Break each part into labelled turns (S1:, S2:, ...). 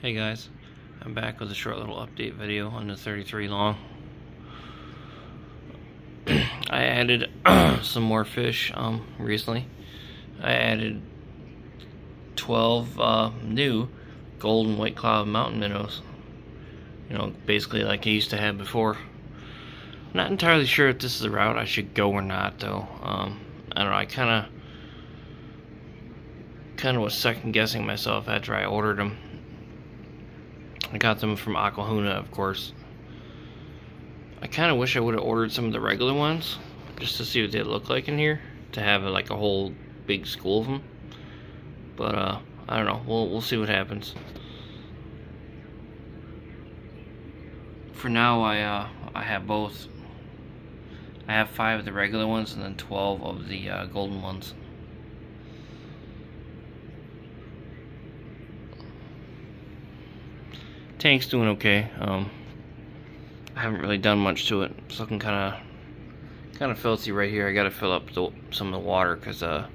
S1: Hey guys, I'm back with a short little update video on the 33 long. I added some more fish um, recently. I added 12 uh, new golden white cloud mountain minnows. You know, basically like I used to have before. Not entirely sure if this is the route I should go or not though. Um, I don't know, I kind of kind of was second guessing myself after I ordered them I got them from Aquahuna, of course. I kind of wish I would have ordered some of the regular ones, just to see what they look like in here, to have like a whole big school of them. But, uh, I don't know, we'll, we'll see what happens. For now, I, uh, I have both. I have five of the regular ones and then 12 of the uh, golden ones. Tank's doing okay. Um, I haven't really done much to it. It's looking kind of kind of filthy right here. I got to fill up the, some of the water because uh,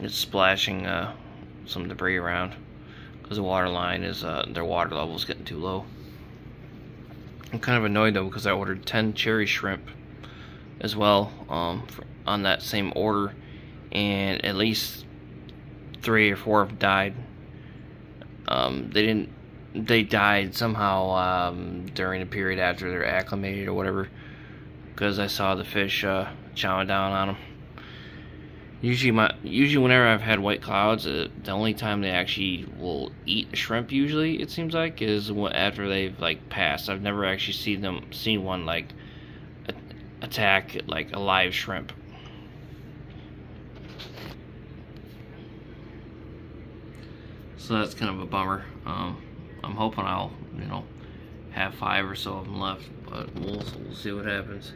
S1: it's splashing uh, some debris around because the water line is uh, their water level is getting too low. I'm kind of annoyed though because I ordered 10 cherry shrimp as well um, for, on that same order and at least three or four have died. Um, they didn't they died somehow um, during the period after they're acclimated or whatever because I saw the fish uh, chowing down on them. Usually, my usually whenever I've had white clouds, uh, the only time they actually will eat shrimp, usually it seems like, is after they've like passed. I've never actually seen them seen one like attack like a live shrimp. So that's kind of a bummer. Um, I'm hoping I'll, you know, have five or so of them left, but we'll, we'll see what happens.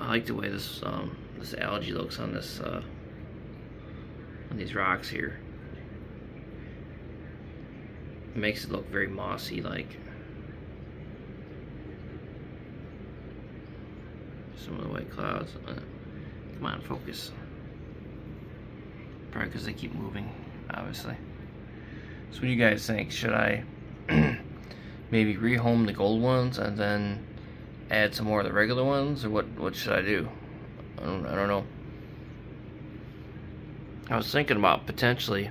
S1: I like the way this um, this algae looks on this uh, on these rocks here. It makes it look very mossy like. Some of the white clouds. Uh, come on, focus. Probably because they keep moving obviously. So what do you guys think? Should I maybe rehome the gold ones and then add some more of the regular ones, or what? What should I do? I don't, I don't know. I was thinking about potentially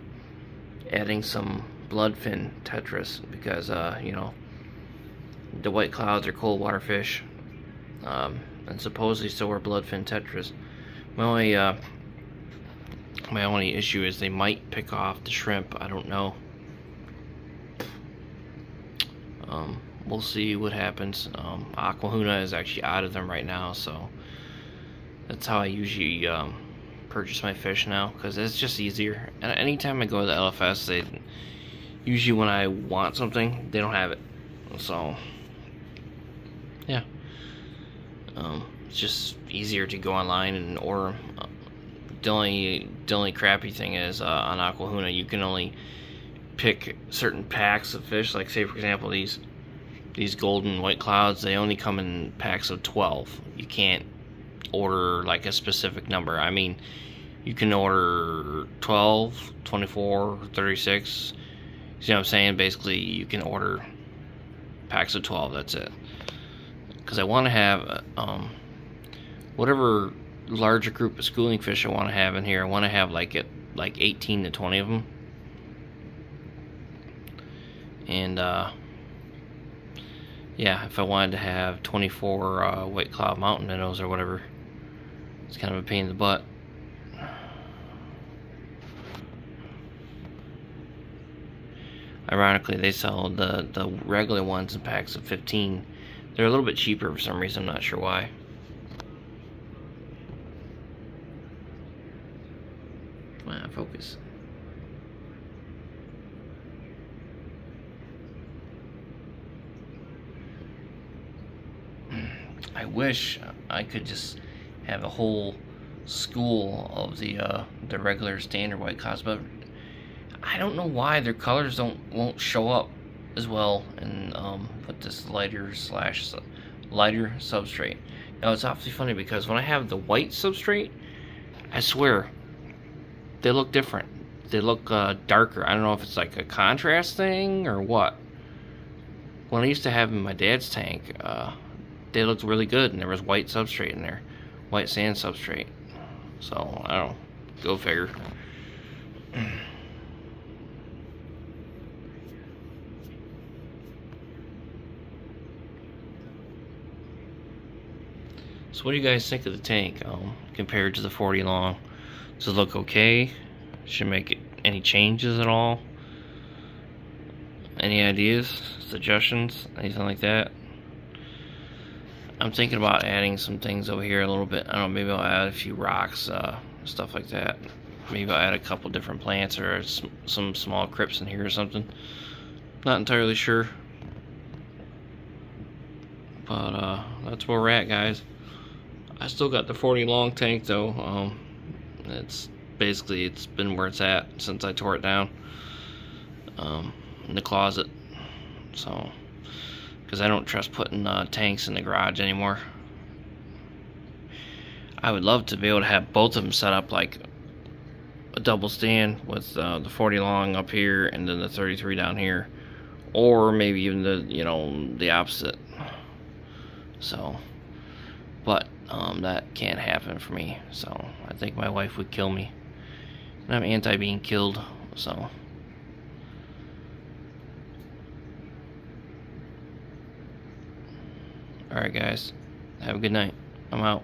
S1: adding some bloodfin tetras because uh, you know the white clouds are cold water fish, um, and supposedly so are bloodfin tetras. My only uh, my only issue is they might pick off the shrimp. I don't know. Um, we'll see what happens. Um, Aquahuna is actually out of them right now, so that's how I usually um, purchase my fish now because it's just easier. And anytime I go to the LFS, they usually when I want something, they don't have it. So yeah, um, it's just easier to go online and order them the only the only crappy thing is uh, on Aquahuna you can only pick certain packs of fish. Like say for example these these golden white clouds they only come in packs of 12. You can't order like a specific number. I mean you can order 12, 24, 36. You know what I'm saying? Basically you can order packs of 12. That's it. Because I want to have um, whatever larger group of schooling fish I want to have in here. I want to have like it like 18 to 20 of them. And uh, yeah, if I wanted to have 24 uh, white cloud mountain minnows or whatever, it's kind of a pain in the butt. Ironically, they sell the, the regular ones in packs of 15. They're a little bit cheaper for some reason, I'm not sure why. Focus. I wish I could just have a whole school of the uh, the regular standard white clouds, but I don't know why their colors don't won't show up as well and um, with this lighter slash lighter substrate. Now it's awfully funny because when I have the white substrate, I swear they look different. they look uh, darker. I don't know if it's like a contrast thing or what. When I used to have in my dad's tank, uh, they looked really good, and there was white substrate in there, white sand substrate. So I don't know. Go figure. So what do you guys think of the tank um, compared to the 40 long? Does it look okay? Should make it any changes at all? Any ideas, suggestions, anything like that? I'm thinking about adding some things over here a little bit. I don't know, maybe I'll add a few rocks, uh, stuff like that. Maybe I'll add a couple different plants or some small crypts in here or something. Not entirely sure. But uh, that's where we're at, guys. I still got the 40 long tank though. Um, it's basically it's been where it's at since I tore it down um, in the closet. So, because I don't trust putting uh, tanks in the garage anymore. I would love to be able to have both of them set up like a double stand with uh, the 40 long up here and then the 33 down here or maybe even the you know the opposite so but um, that can't happen for me. So I think my wife would kill me. And I'm anti being killed, so. Alright, guys. Have a good night. I'm out.